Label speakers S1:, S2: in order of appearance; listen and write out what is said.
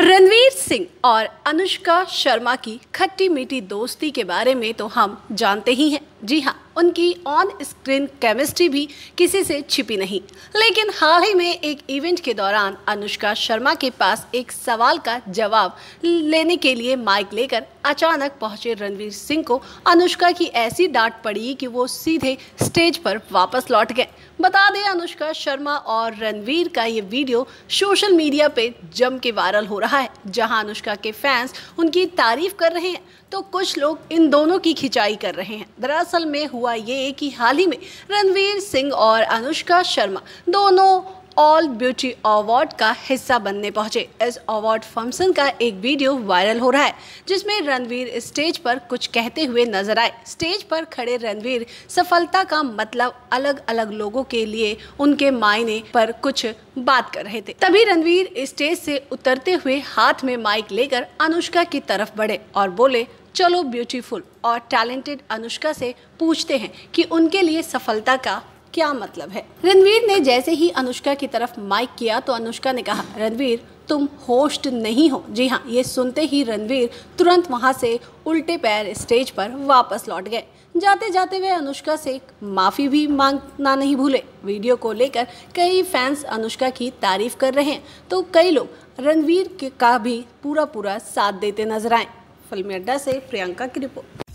S1: रणवीर सिंह और अनुष्का शर्मा की खट्टी मीठी दोस्ती के बारे में तो हम जानते ही हैं। जी हाँ उनकी ऑन स्क्रीन केमिस्ट्री भी किसी से छिपी नहीं। लेकिन हाल ही में एक इवेंट के दौरान अनुष्का शर्मा के पास एक सवाल का जवाब लेने के लिए माइक लेकर अचानक पहुँचे रणवीर सिंह को। अनुष्का की ऐसी डांट पड़ी कि वो सीधे स्टेज पर वापस लौट गए। बता दें, अनुष्का शर्मा और रणवीर का ये वीडियो सोशल मीडिया पे जम के वायरल हो रहा है, जहाँ अनुष्का के फैंस उनकी तारीफ़ कर रहे हैं। तो कुछ लोग इन दोनों की खिंचाई कर रहे हैं। दरअसल में हुआ ये कि हाल ही में रणवीर सिंह और अनुष्का शर्मा दोनों ऑल ब्यूटी अवार्ड का हिस्सा बनने पहुँचे। इस अवार्ड फ़ंक्शन का एक वीडियो वायरल हो रहा है, जिसमें रणवीर स्टेज पर कुछ कहते हुए नज़र आए। स्टेज पर खड़े रणवीर सफलता का मतलब अलग अलग लोगों के लिए उनके मायने पर कुछ बात कर रहे थे। तभी रणवीर स्टेज से उतरते हुए हाथ में माइक लेकर अनुष्का की तरफ़ बढ़े और बोले चलो ब्यूटीफुल और टैलेंटेड अनुष्का से पूछते हैं कि उनके लिए सफलता का क्या मतलब है। रणवीर ने जैसे ही अनुष्का की तरफ़ माइक किया तो अनुष्का ने कहा, रणवीर, तुम होस्ट नहीं हो। जी हाँ ये सुनते ही रणवीर तुरंत वहाँ से उल्टे पैर स्टेज पर वापस लौट गए। जाते जाते वे अनुष्का से माफ़ी भी मांगना नहीं भूले। वीडियो को लेकर कई फैंस अनुष्का की तारीफ़ कर रहे हैं तो कई लोग रणवीर का भी पूरा पूरा साथ देते नज़र आए। फिल्मी अड्डा से प्रियंका की रिपोर्ट।